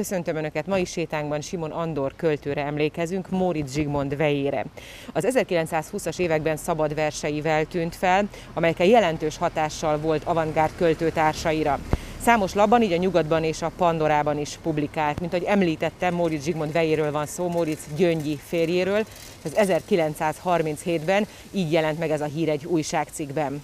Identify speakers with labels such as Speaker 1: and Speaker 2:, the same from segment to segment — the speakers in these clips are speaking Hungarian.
Speaker 1: köszöntöm Önöket. Mai sétánkban Simon Andor költőre emlékezünk, Móricz Zsigmond vejére. Az 1920-as években szabad verseivel tűnt fel, amelyekkel jelentős hatással volt avantgárd költőtársaira. Számos labban, így a Nyugatban és a Pandorában is publikált. Mint ahogy említettem, Móricz Zsigmond vejéről van szó, Móricz Gyöngyi férjéről. Ez 1937-ben így jelent meg ez a hír egy újságcikkben.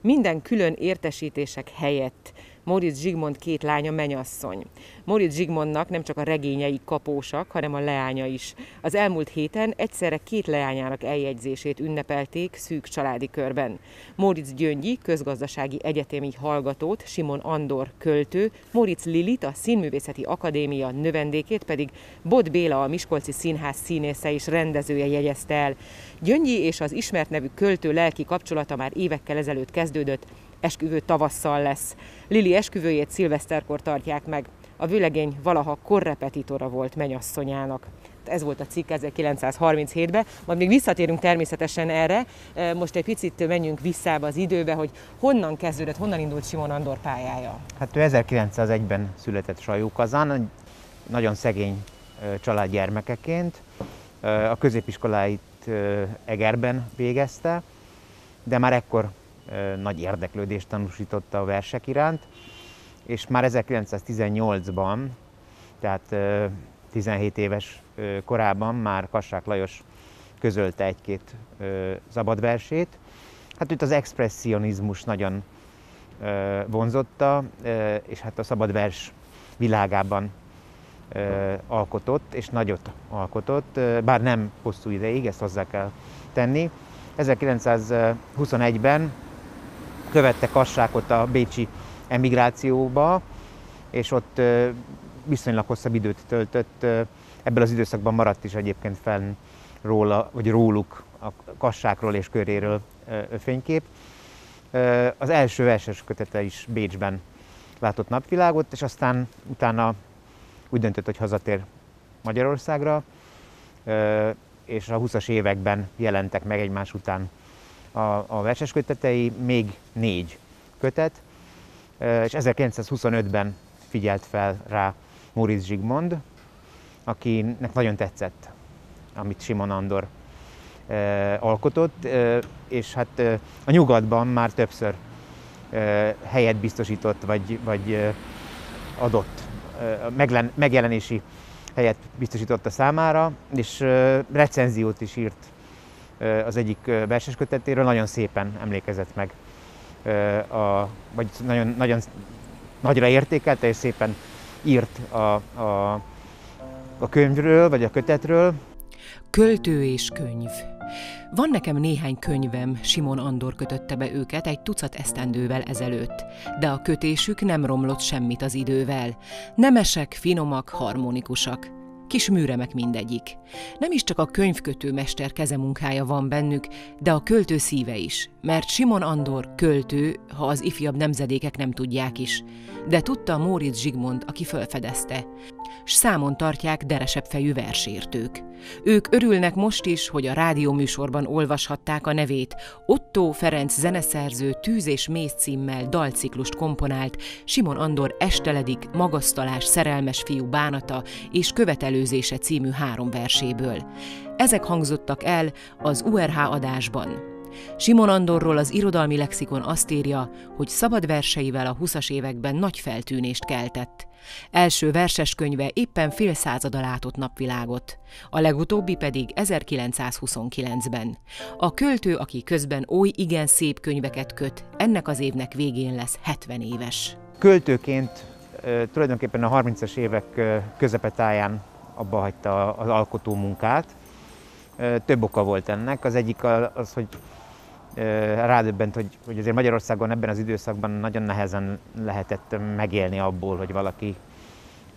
Speaker 1: Minden külön értesítések helyett Moritz Zsigmond két lánya menyasszony. Moritz Zsigmondnak nem csak a regényei kapósak, hanem a leánya is. Az elmúlt héten egyszerre két leányának eljegyzését ünnepelték szűk családi körben. Moritz Gyöngyi, közgazdasági egyetemi hallgatót, Simon Andor költő, Moritz Lilit, a Színművészeti Akadémia növendékét pedig Bod Béla, a Miskolci Színház színésze és rendezője jegyezte el. Gyöngyi és az ismert nevű költő lelki kapcsolata már évekkel ezelőtt kezdődött, esküvő tavasszal lesz. Lili esküvőjét szilveszterkor tartják meg. A vőlegény valaha korrepetitora volt menyasszonyának. Ez volt a cikk 1937-ben, majd még visszatérünk természetesen erre. Most egy picit menjünk vissza az időbe, hogy honnan kezdődött, honnan indult Simon Andor pályája?
Speaker 2: Hát ő 1901-ben született Sajókazán, nagyon szegény család gyermekeként. A középiskoláit Egerben végezte, de már ekkor nagy érdeklődést tanúsította a versek iránt, és már 1918-ban, tehát 17 éves korában már Kassák Lajos közölte egy-két szabadversét. Hát itt az expressionizmus nagyon vonzotta, és hát a szabadvers világában alkotott, és nagyot alkotott, bár nem hosszú ideig, ezt hozzá kell tenni. 1921-ben követte Kassákot a bécsi emigrációba, és ott viszonylag hosszabb időt töltött. Ebből az időszakban maradt is egyébként fenn róla, vagy róluk a Kassákról és köréről fénykép. Az első verses kötete is Bécsben látott napvilágot, és aztán utána úgy döntött, hogy hazatér Magyarországra, és a 20-as években jelentek meg egymás után a, a verses kötetei, még négy kötet, és 1925-ben figyelt fel rá Móricz Zsigmond, akinek nagyon tetszett, amit Simon Andor alkotott, és hát a nyugatban már többször helyet biztosított, vagy, vagy adott megjelenési helyet biztosította számára, és recenziót is írt az egyik verses kötetéről, nagyon szépen emlékezett meg, a, vagy nagyon, nagyon nagyra értékelte, és szépen írt a, a, a könyvről, vagy a kötetről.
Speaker 3: Költő és könyv. Van nekem néhány könyvem, Simon Andor kötötte be őket egy tucat esztendővel ezelőtt, de a kötésük nem romlott semmit az idővel. Nemesek, finomak, harmonikusak. Kis műremek mindegyik. Nem is csak a könyvkötő mester kezemunkája van bennük, de a költő szíve is, mert Simon Andor költő, ha az ifjabb nemzedékek nem tudják is. De tudta Móricz Zsigmond, aki fölfedezte s számon tartják deresebb fejű versértők. Ők örülnek most is, hogy a rádióműsorban olvashatták a nevét. Otto Ferenc zeneszerző Tűz és Mész címmel dalciklust komponált, Simon Andor Esteledik, Magasztalás, Szerelmes fiú bánata és Követelőzése című három verséből. Ezek hangzottak el az URH adásban. Simon Andorról az irodalmi lexikon azt írja, hogy szabad verseivel a 20-as években nagy feltűnést keltett. Első verses könyve éppen fél százada látott napvilágot, a legutóbbi pedig 1929-ben. A költő, aki közben oly igen szép könyveket köt, ennek az évnek végén lesz 70 éves.
Speaker 2: Költőként tulajdonképpen a 30-as évek közepetáján abba hagyta az alkotó munkát. Több oka volt ennek. Az egyik az, hogy rádöbbent, hogy, hogy azért Magyarországon ebben az időszakban nagyon nehezen lehetett megélni abból, hogy valaki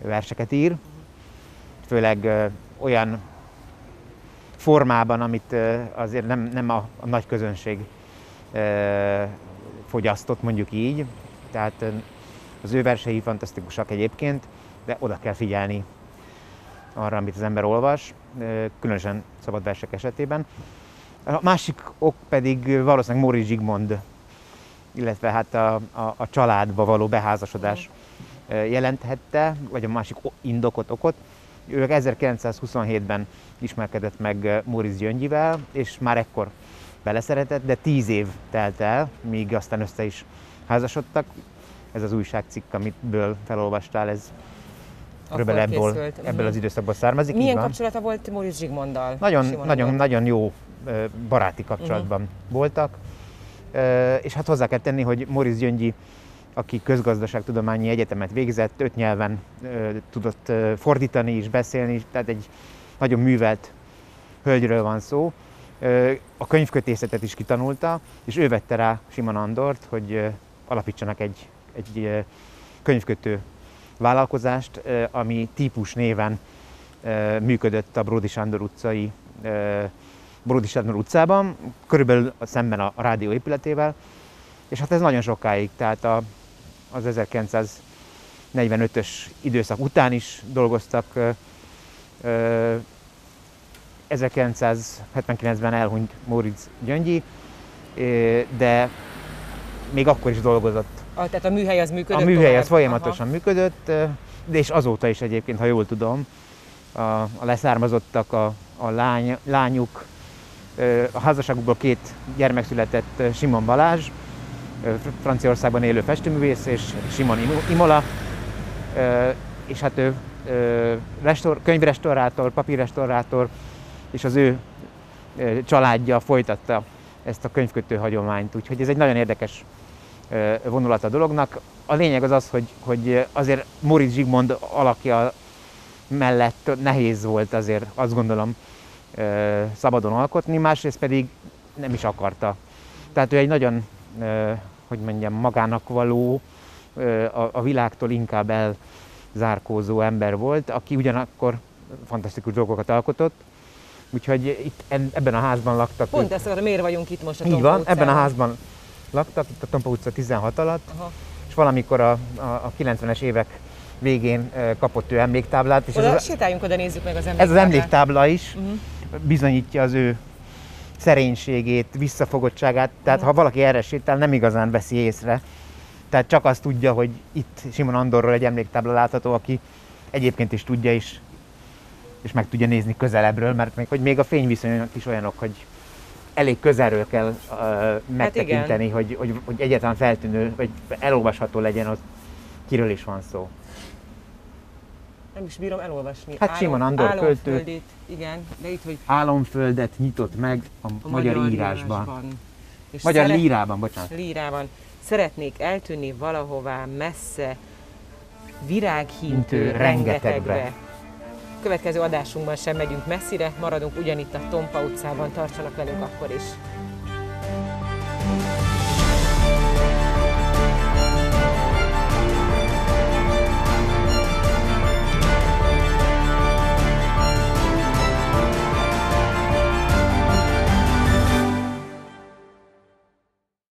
Speaker 2: verseket ír, főleg olyan formában, amit azért nem, nem a, a nagy közönség fogyasztott, mondjuk így. Tehát az ő versei fantasztikusak egyébként, de oda kell figyelni arra, amit az ember olvas, különösen szabad versek esetében. A másik ok pedig valószínűleg Móri Zsigmond, illetve hát a, a, a családba való beházasodás jelenthette, vagy a másik indokot, okot. Ő 1927-ben ismerkedett meg Móricz Gyöngyivel, és már ekkor beleszeretett, de tíz év telt el, míg aztán össze is házasodtak. Ez az újságcikk, amitből felolvastál, ez körülbelül ebből, ebből az időszakból származik.
Speaker 1: Milyen kapcsolata volt Móricz Zsigmonddal?
Speaker 2: Nagyon, nagyon, nagyon jó baráti kapcsolatban uh-huh. voltak, és hát hozzá kell tenni, hogy Móricz Gyöngyi, aki közgazdaságtudományi egyetemet végzett, öt nyelven tudott fordítani és beszélni, tehát egy nagyon művelt hölgyről van szó. A könyvkötészetet is kitanulta, és ő vette rá Simon Andort, hogy alapítsanak egy, egy könyvkötő vállalkozást, ami típus néven működött a Bródi Sándor utcai Bródi Sándor utcában, körülbelül szemben a rádió épületével, és hát ez nagyon sokáig, tehát a, az 1945-ös időszak után is dolgoztak. 1979-ben elhunyt Móricz Gyöngyi, de még akkor is dolgozott
Speaker 1: a, tehát a műhely az működött?
Speaker 2: A műhely az folyamatosan Aha. működött, de és azóta is egyébként, ha jól tudom, a, a leszármazottak, a, a lány, lányuk, a házasságukból két gyermek született Simon Balázs, Franciaországban élő festőművész, és Simon Imola, és hát ő restor, könyvrestaurátor, papírrestaurátor, és az ő családja folytatta ezt a könyvkötő hagyományt, úgyhogy ez egy nagyon érdekes vonulat a dolognak. A lényeg az az, hogy, hogy azért Moritz Zsigmond alakja mellett nehéz volt azért, azt gondolom, szabadon alkotni, másrészt pedig nem is akarta. Tehát ő egy nagyon, hogy mondjam, magának való, a világtól inkább elzárkózó ember volt, aki ugyanakkor fantasztikus dolgokat alkotott, Úgyhogy itt ebben a házban laktak.
Speaker 1: Pont ezt miért vagyunk itt most a
Speaker 2: Így van, ebben a házban laktak, itt a Tompa utca 16 alatt, Aha. és valamikor a, a, a 90-es évek végén kapott ő emléktáblát. És
Speaker 1: oda, ez sétáljunk oda, nézzük meg az
Speaker 2: emléktáblát. Ez az emléktábla is uh-huh. Bizonyítja az ő szerénységét, visszafogottságát, tehát ha valaki erre sétál, nem igazán veszi észre. Tehát csak azt tudja, hogy itt Simon Andorról egy emléktábla látható, aki egyébként is tudja is, és meg tudja nézni közelebbről, mert még, hogy még a fényviszonyok is olyanok, hogy elég közelről kell uh, megtekinteni, hát hogy, hogy, hogy egyáltalán feltűnő, vagy elolvasható legyen az, kiről is van szó.
Speaker 1: Nem is bírom elolvasni.
Speaker 2: Hát Simon Andor költő.
Speaker 1: Igen, de itt, hogy...
Speaker 2: Álomföldet nyitott meg a, a magyar, magyar írásban. írásban. És magyar szeret... lírában, bocsánat.
Speaker 1: Lírában. Szeretnék eltűnni valahová messze, virághintő rengetegbe. rengetegbe következő adásunkban sem megyünk messzire, maradunk ugyanitt a Tompa utcában, tartsanak velünk akkor is!